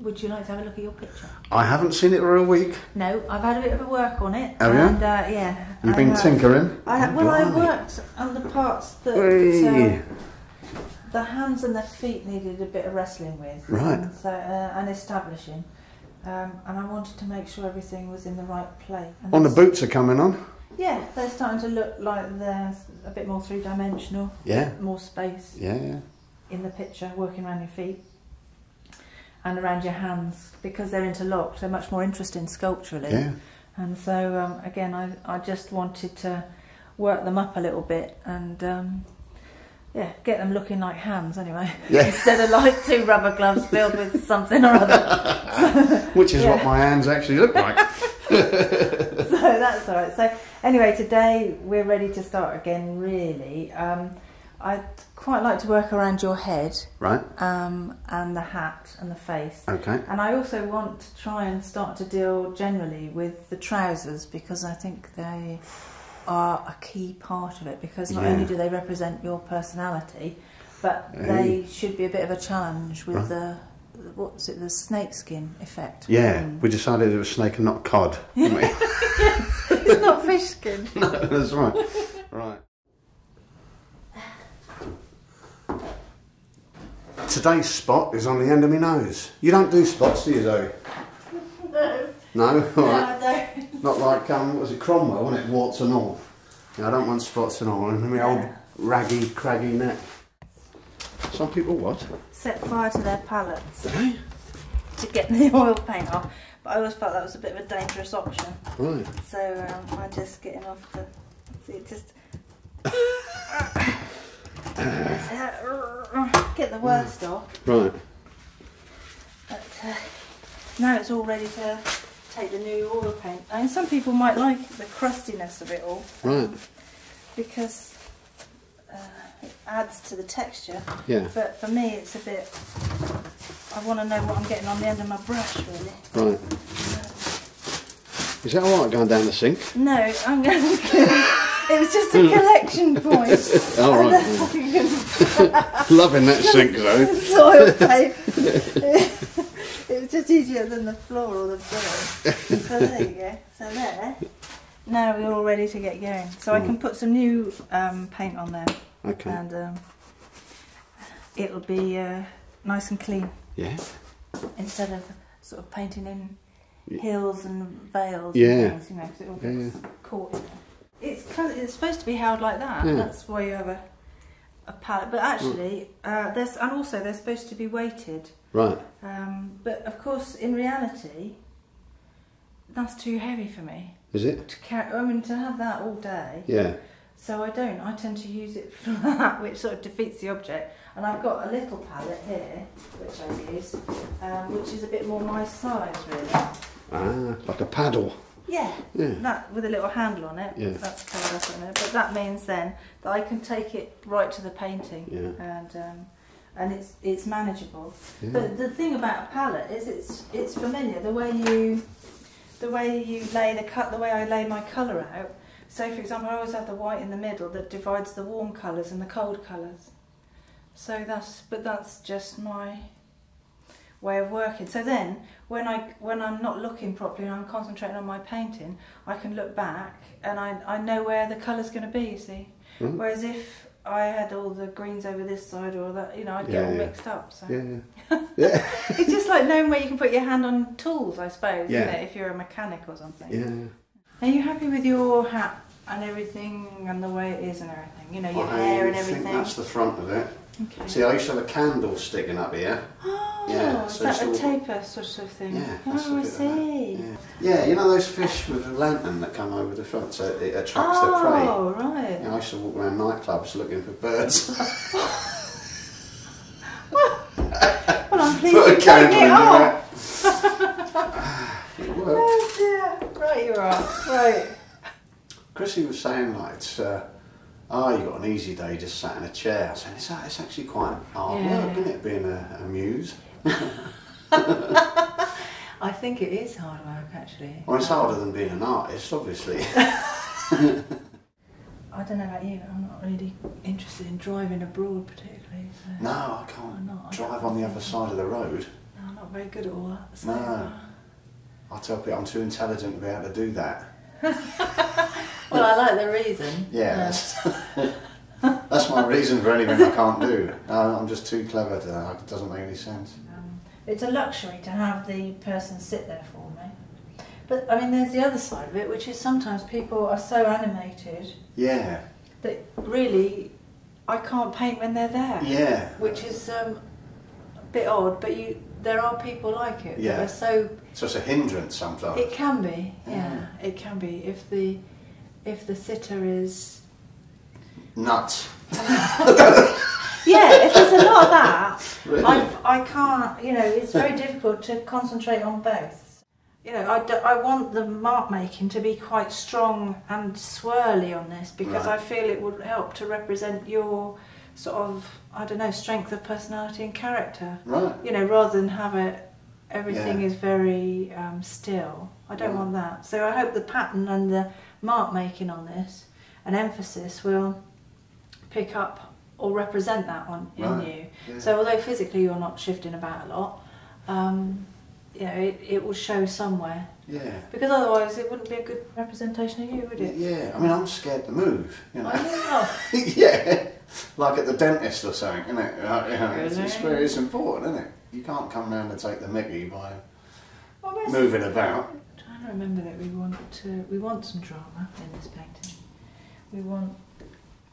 Would you like to have a look at your picture? I haven't seen it for a week. No, I've had a bit of a work on it. Have you? and, Uh, yeah. You've I been have. tinkering. I well, I worked on the parts that uh, the hands and the feet needed a bit of wrestling with, Right. And, so, uh, and establishing. Um, and I wanted to make sure everything was in the right place. And On the boots are coming on. Yeah, they're starting to look like they're a bit more three dimensional, Yeah. more space Yeah, yeah. in the picture, working around your feet and around your hands because they're interlocked. They're much more interesting sculpturally. Yeah. And so um, again, I, I just wanted to work them up a little bit and um, yeah, get them looking like hands anyway, Yeah. instead of like two rubber gloves filled with something or other. Which is what my hands actually look like. so that's all right. So anyway, today we're ready to start again. Really, um, I'd quite like to work around your head right. um, and the hat and the face. Okay. And I also want to try and start to deal generally with the trousers because I think they are a key part of it because not Yeah. only do they represent your personality, but Hey. they should be a bit of a challenge with Right. the what's it the snakeskin effect. Yeah, Mm. we decided it was snake and not cod. didn't we? it's not fish skin. no, that's right. Right. Today's spot is on the end of my nose. You don't do spots, do you, Zoe? No, No? All no, right. Don't. Like, um, what was it, Cromwell, wasn't it? Warts and all. Yeah, I don't want spots and all. And my old raggy, craggy neck. Some people what? Set fire to their pallets to get the oil paint off. But I always felt that was a bit of a dangerous option. Right. So um, I'm just getting off the. See, it just. Get the worst off. Right. But uh, now it's all ready to take the new oil paint. I mean, some people might like the crustiness of it all Right. because uh, it adds to the texture. Yeah. But for me, it's a bit. I want to know what I'm getting on the end of my brush, really. Right. Is that all right going down the sink? No, I'm going to. It was just a collection point. All right. Loving that sink though. Soil paper. it was just easier than the floor or the floor. So there you go. So there. Now we're all ready to get going. So I can put some new um, paint on there, Okay. and um, it'll be uh, nice and clean Yeah. instead of sort of painting in hills and vales. Yeah. And things, you know, 'cause it all Yeah, gets caught. It's it's supposed to be held like that. Yeah. That's why you have a a palette. But actually, uh, there's and also they're supposed to be weighted. Right. Um, but of course, in reality, that's too heavy for me Is it? to carry. I mean, to have that all day. Yeah. So I don't. I tend to use it that, which sort of defeats the object. And I've got a little palette here, which I use, um, which is a bit more my size, really. Ah, like a paddle. Yeah, Yeah. that with a little handle on it. Yeah. That's covered up in it. But that means then that I can take it right to the painting, Yeah. and um, and it's it's manageable. Yeah. But the thing about a palette is it's it's familiar. The way you the way you lay the cut, the way I lay my colour out. So, for example, I always have the white in the middle that divides the warm colours and the cold colours. So that's but that's just my way of working. So then, when I when I'm not looking properly and I'm concentrating on my painting, I can look back and I I know where the colour's going to be. You see, Right. whereas if I had all the greens over this side or that, you know, I'd get Yeah, all yeah. mixed up. So Yeah. Yeah. it's just like knowing where you can put your hand on tools, I suppose. Yeah. Isn't it, if you're a mechanic or something. yeah. Are you happy with your hat and everything and the way it is and everything? You know, your I hair and think everything. that's the front of it. Okay. See, I used to have a candle sticking up here. Oh, Oh, Yeah, is that a taper sort of thing? Yeah, oh, I bit of that, see. Yeah. yeah, you know those fish with a lantern that come over the front so it attracts their prey? Oh, right. Yeah, I used to walk around nightclubs looking for birds. Well, I'm pleased Put a you candle it in off. It worked. Oh dear. Right, you are. Right. Chrissy was saying like it's uh, oh you got an easy day just sat in a chair. I said it's, it's actually quite hard Yeah. work, isn't it, being a, a muse? I think it is hard work, actually. Well, it's harder than being an artist, obviously. I don't know about you. I'm not really interested in driving abroad particularly. So. no, I can't not. I drive on the other side of the road. No, I'm not very good at all that. So, No. I tell people I'm too intelligent to be able to do that. well, I like the reason. Yeah, that's, that's my reason for anything I can't do. No, I'm just too clever to that. It doesn't make any sense. It's a luxury to have the person sit there for me. But I mean, there's the other side of it, which is sometimes people are so animated Yeah, that really I can't paint when they're there. yeah. Which is um, a bit odd, but you there are people like it. Yeah. That are so So it's a hindrance sometimes. it can be, yeah, Yeah. it can be if the if the sitter is Nuts. yeah, if there's a lot of that, Really? I, I can't, you know, it's very difficult to concentrate on both. You know, I I want the mark making to be quite strong and swirly on this because Right. I feel it would help to represent your sort of, I don't know, strength of personality and character. Right. You know, rather than have it, everything Yeah. is very um, still. I don't Right. want that. So I hope the pattern and the mark making on this and emphasis will pick up or represent that on in Right. you. Yeah. So although physically you're not shifting about a lot, um, you know, it, it will show somewhere. yeah. Because otherwise it wouldn't be a good representation of you, would it? Yeah, I mean, I'm scared to move, you know. I know. yeah, like at the dentist or something, isn't it? Uh, you know, it's, it's, Really? very, it's important, isn't it? You can't come round and take the mickey by Well, moving about. I'm trying to remember that we want to we want some drama in this painting. We want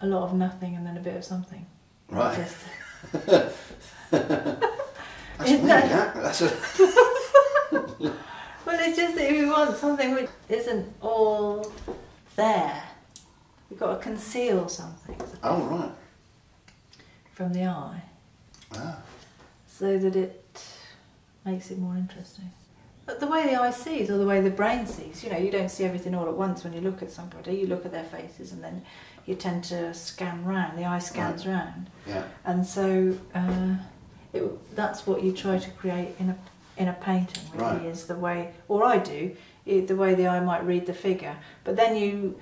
a lot of nothing and then a bit of something. Right. Just- That's me, that- that. That's a, well, it's just that we want something which isn't all there. We've got to conceal something oh, right. from the eye Ah, so that it makes it more interesting. But the way the eye sees or the way the brain sees, you know, you don't see everything all at once when you look at somebody. You look at their faces and then you tend to scan round. The eye scans round. yeah. and so uh, it, that's what you try to create in a in a painting really Right. is the way or I do it, the way the eye might read the figure but then you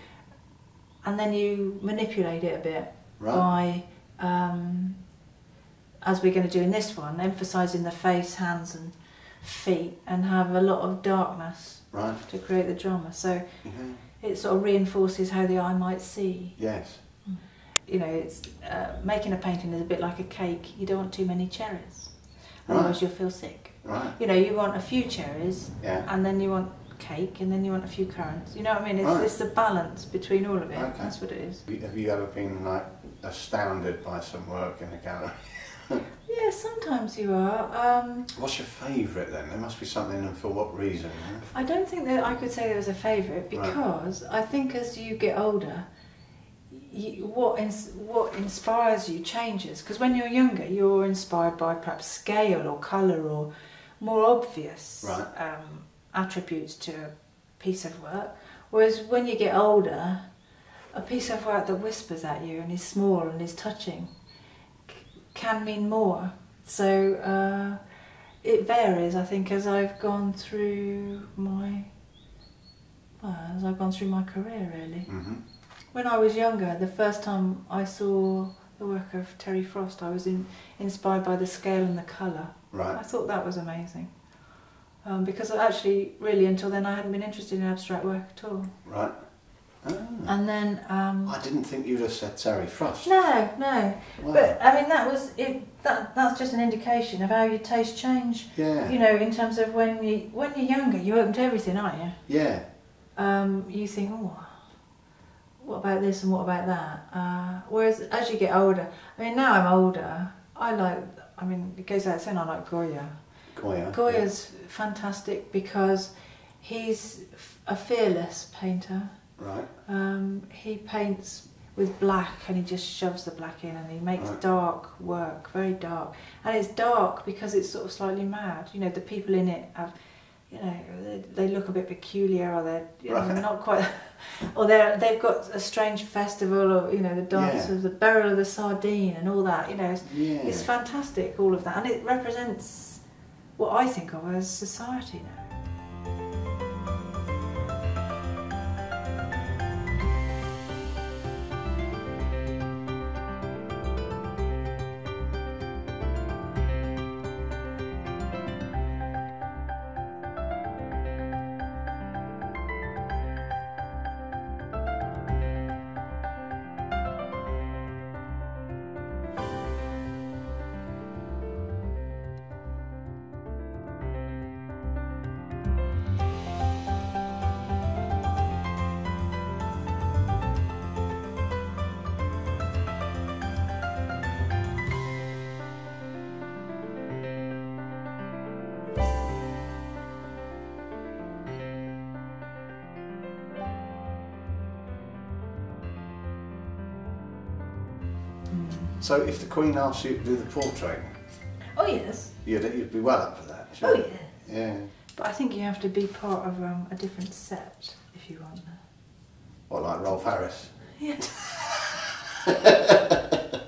and then you manipulate it a bit Right. by um, as we're going to do in this one emphasizing the face hands and feet and have a lot of darkness Right. to create the drama so Yeah. It sort of reinforces how the eye might see Yes. you know, it's uh, making a painting is a bit like a cake. You don't want too many cherries, Right. otherwise you'll feel sick. Right. You know, you want a few cherries, Yeah. and then you want cake, and then you want a few currants. You know what I mean? It's, Right. it's the balance between all of it. Okay. That's what it is. Have you ever been like astounded by some work in a gallery? Yeah, sometimes you are. Um, What's your favourite then? There must be something, and for what reason? know? I don't think that I could say there was a favourite because I think as you get older, you, what ins- what inspires you changes. Because when you're younger, you're inspired by perhaps scale or colour or more obvious Right. um, attributes to a piece of work. Whereas when you get older, a piece of work that whispers at you and is small and is touching can mean more. So uh, it varies, I think, as I've gone through my well, as I've gone through my career, really. hmm When I was younger, the first time I saw the work of Terry Frost, I was in, inspired by the scale and the colour. Right. I thought that was amazing. Um, because actually, really, until then, I hadn't been interested in abstract work at all. Right. Ah. And then, um, I didn't think you'd have said Terry Frost. no, no. Wow. But I mean, that was it. That that's just an indication of how your taste change. yeah. You know, in terms of when you when you're younger, you're open to everything, aren't you? yeah. um, you think, oh, what about this and what about that? Uh, whereas as you get older, I mean, now I'm older, I like, I mean, it goes without saying, I like Goya. Goya. Goya's fantastic because he's a fearless painter. Right. Um, he paints with black and he just shoves the black in and he makes Right. dark work, very dark. And it's dark because it's sort of slightly mad. You know, the people in it have, you know, they, they look a bit peculiar or they're you know, not quite, or they're, they've got a strange festival or, you know, the dance Yeah. of the burial of the sardine and all that, you know. It's, Yeah. it's fantastic, all of that. And it represents what I think of as society now. So if the Queen asked you to do the portrait, Oh yes. you'd, you'd be well up for that. Oh yeah. Yeah. But I think you have to be part of um, a different set if you want that. What, like Rolf Harris? Yeah.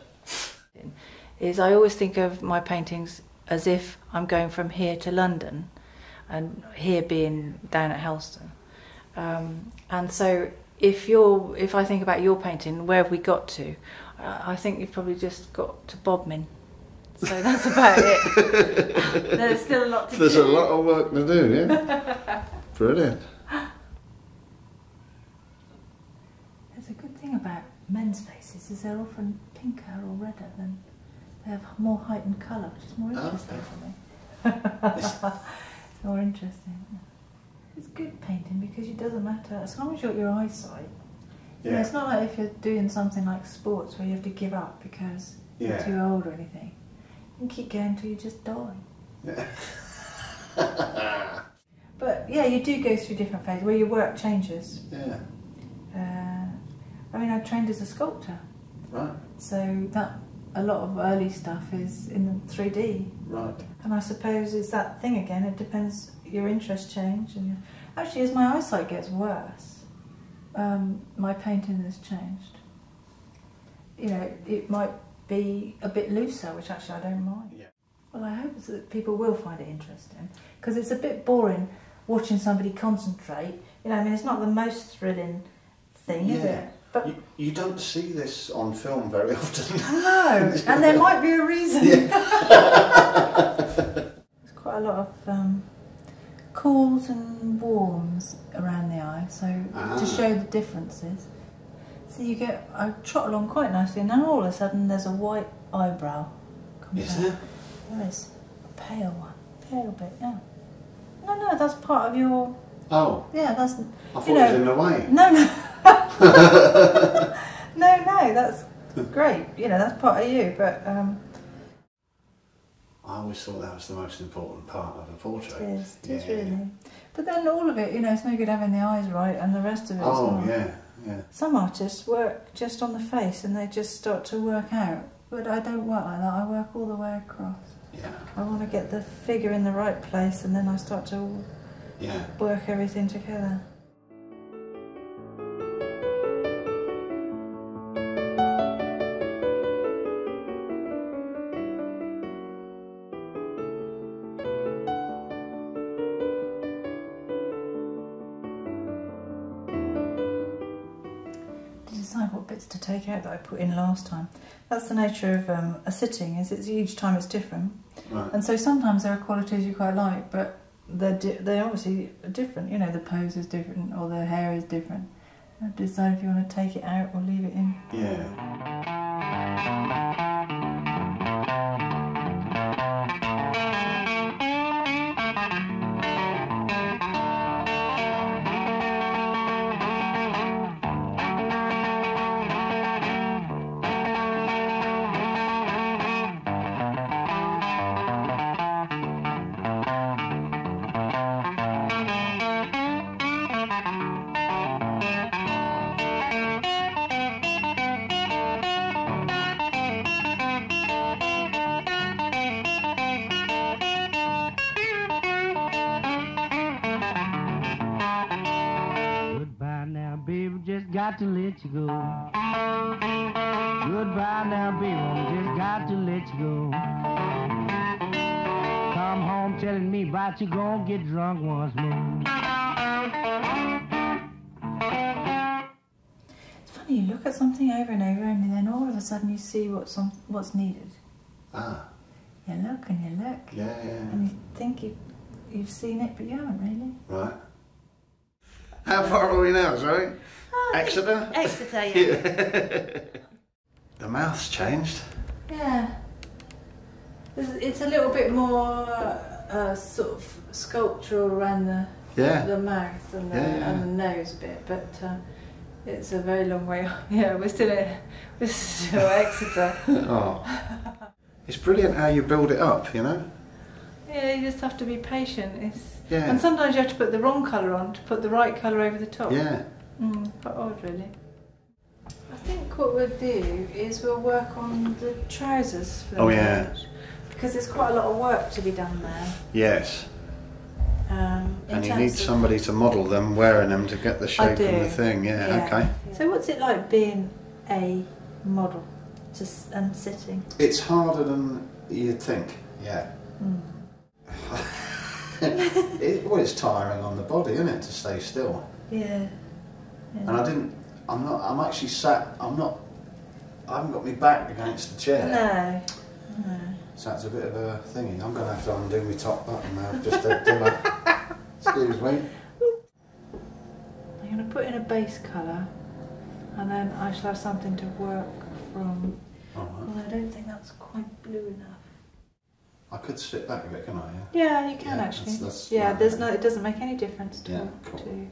is I always think of my paintings as if I'm going from here to London, and here being down at Helston. Um, and so, if you're, if I think about your painting, where have we got to? Uh, I think you've probably just got to Bodmin. So that's about it. There's still a lot to There's do. a lot of work to do, yeah? Brilliant. There's a good thing about men's faces is they're often pinker or redder than they have more heightened colour, which is more Oh, interesting okay. for me. it's more interesting. It's good painting because it doesn't matter as long as you've got your eyesight. Yeah. it's not like if you're doing something like sports where you have to give up because you're too old or anything. You can keep going until you just die. Yeah. But yeah, you do go through different phases where your work changes. yeah. Uh, I mean, I trained as a sculptor. Right. So that a lot of early stuff is in 3D, Right. and I suppose it's that thing again. It depends. Your interests change, and your, actually, as my eyesight gets worse, um, my painting has changed. You know, it might be a bit looser, which actually I don't mind. Yeah. Well, I hope that people will find it interesting because it's a bit boring watching somebody concentrate. You know, I mean, it's not the most thrilling thing, is it? But You, you don't see this on film very often. No, and there might be a reason. There's quite a lot of um, cools and warms around the eye, so Ah. to show the differences. So you get, I trot along quite nicely, and then all of a sudden there's a white eyebrow. comes Is there? There is a pale one, pale bit, yeah. No, no, that's part of your. Oh, Yeah, that's. I thought you it was in the way. No, no. no, no, that's great. You know, that's part of you, but. Um, I always thought that was the most important part of a portrait. It is, it is Yeah. really. But then all of it, you know, it's no good having the eyes right and the rest of it. Oh, yeah, yeah. Some artists work just on the face and they just start to work out. But I don't work like that. I work all the way across. Yeah, I want to get the figure in the right place and then I start to yeah. work everything together. Put in last time. That's the nature of um, a sitting, is it's each time it's different. Right. And so sometimes there are qualities you quite like, but they're, di- they obviously are different. You know, the pose is different or the hair is different. Decide if you want to take it out or leave it in. Yeah. Got to let you go. Goodbye now, baby, just got to let you go. Come home telling me about you gonna get drunk once more. It's funny, you look at something over and over and then all of a sudden you see what's, on, what's needed. Ah, You look and you look yeah, yeah. and you think you, you've seen it, but you haven't really. Right. How far are we now, Zoe? Exeter? Exeter, yeah. The mouth's changed. Yeah. It's, it's a little bit more uh, sort of sculptural around the Yeah. the mouth and the, Yeah, yeah. and the nose a bit, but uh, it's a very long way. Off. Yeah, we're still at, we're still at Exeter. Oh. It's brilliant how you build it up, you know? yeah, you just have to be patient. It's Yeah. and sometimes you have to put the wrong colour on to put the right colour over the top. Yeah. Mm, quite odd, really. I think think what we'll do is we'll work on the trousers for the Oh, yeah. marriage. Because there's quite a lot of work to be done there. Yes. Um, in And you terms need of- somebody to model them wearing them to get the shape of do. the thing. Yeah, okay. So what's it like being a model to, s- and sitting? It's harder than you'd think. Yeah. Mm. it, well, it's tiring on the body, isn't it, to stay still? Yeah. Yeah. And I didn't. I'm not. I'm actually sat. I'm not. I haven't got my back against the chair. No. No. So that's a bit of a thingy. I'm going to have to undo my top button now. Just to do. Excuse me. I'm going to put in a base colour and then I shall have something to work from. Right. Well, I don't think that's quite blue enough. I could sit back a bit, can I? Yeah. Yeah, you can Yeah, actually. that's- that's yeah, there's no. It doesn't make any difference to. Yeah, cool. to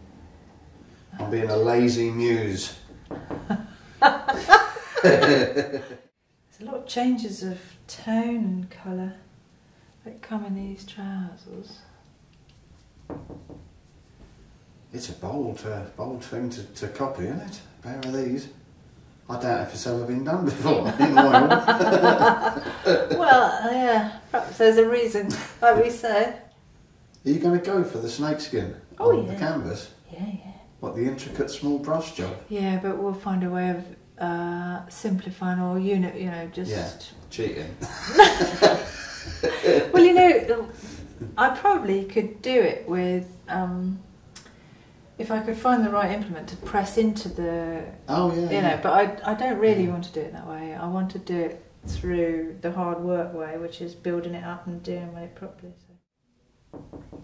I'm being a lazy muse. there's a lot of changes of tone and colour that come in these trousers. It's a bold, uh, bold thing to, to copy, isn't it? A pair of these. I doubt if it's ever been done before in oil. well, yeah, perhaps there's a reason, like we say. Are you going to go for the snakeskin Oh, on the canvas? Yeah, yeah. What, the intricate small brush job? Yeah, but we'll find a way of uh, simplifying or unit, you know, just. Yeah. Cheating. Well, you know, I probably could do it with. Um, if I could find the right implement to press into the, Oh, yeah. you yeah. know, but I, I don't really want to do it that way. I want to do it through the hard work way, which is building it up and doing it properly. So.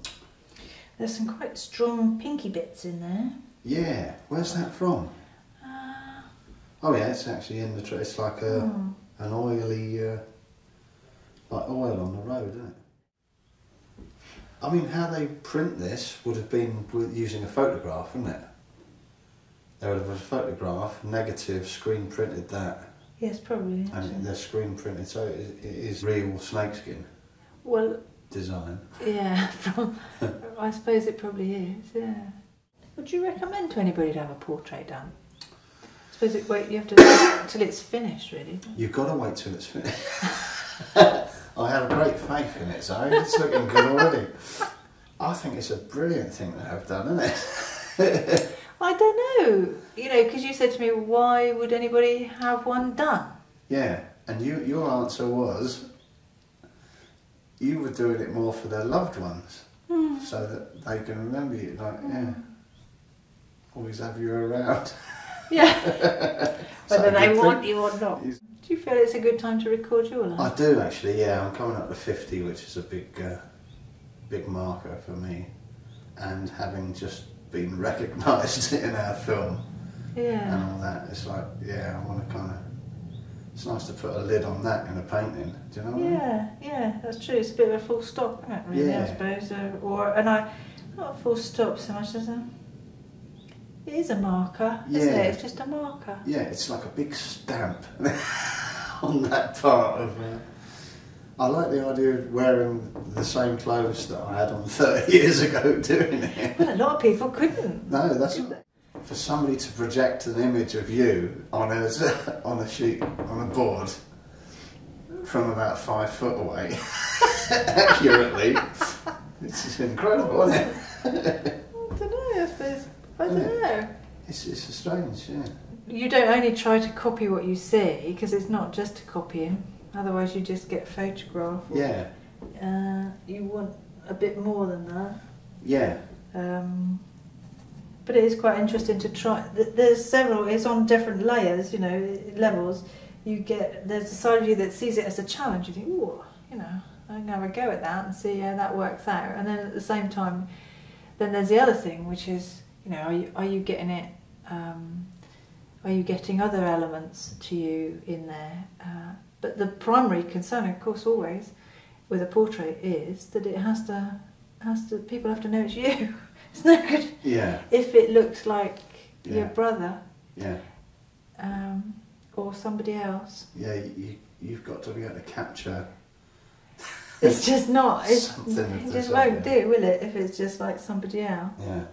There's some quite strong pinky bits in there. Yeah. Where's that from? Uh, Oh, yeah, it's actually in the... Tr- it's like a, hmm. an oily... Uh, like oil on the road, isn't it? I mean, how they print this would have been with using a photograph, wouldn't it? There would have been a photograph, negative, screen printed that, Yes, probably. and actually. they're screen printed, so it, it is real snakeskin Well, design. yeah, from, I suppose it probably is, yeah. Would you recommend to anybody to have a portrait done? I suppose it, wait, you have to wait till it's finished, really. You've got to wait till it's finished. I have a great faith in it, Zoe. It's looking good already. I think it's a brilliant thing that I've done, isn't it? I don't know, you know, because you said to me, why would anybody have one done? Yeah, and you, your answer was you were doing it more for their loved ones, Hmm. so that they can remember you. Like, yeah, always have you around. Yeah, whether they want you or not. Do you feel it's a good time to record your I do actually. Yeah, I'm coming up to fifty, which is a big, uh, big marker for me, and having just been recognised in our film yeah. and all that, it's like, yeah, I want to kind of. It's nice to put a lid on that in a painting. Do you know what I mean? Yeah, yeah, that's true. It's a bit of a full stop, isn't it, really, I suppose. Uh, or and I not a full stop so much as a it is a marker, isn't Yeah. it? It's just a marker. Yeah, it's like a big stamp on that part of. Uh, I like the idea of wearing the same clothes that I had on 30 years ago doing it. Well, a lot of people couldn't. No, that's for somebody to project an image of you on a on a sheet on a board from about five foot away accurately. It's incredible, isn't it? I don't know. I suppose I don't Yeah. know. It's it's a strange, yeah. You don't only try to copy what you see because it's not just to copying. Otherwise, you just get photograph. Yeah, Uh, you want a bit more than that. yeah, Um, but it is quite interesting to try. There's several. It's on different layers, you know, levels. You get there's a side of you that sees it as a challenge. You think, oh, you know, I can have a go at that and see how that works out. And then at the same time, then there's the other thing, which is, you know, are you, are you getting it? Um, are you getting other elements to you in there? Uh, but the primary concern, of course, always with a portrait is that it has to has to people have to know it's you. It's no good yeah, if it looks like your brother yeah. um, or somebody else. Yeah, you, you've got to be able to capture. It's just not. It's, it just won't do, will it? If it's just like somebody else. Yeah.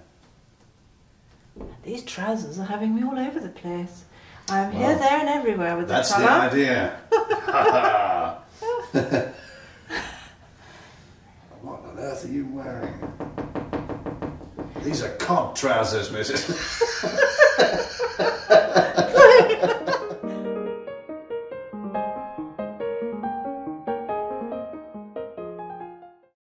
These trousers are having me all over the place. I'm here, there, and everywhere with That's the the idea. what on earth are you wearing? These are cod trousers, Mrs.